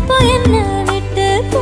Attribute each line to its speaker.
Speaker 1: இப்போ என்ன விட்டு போ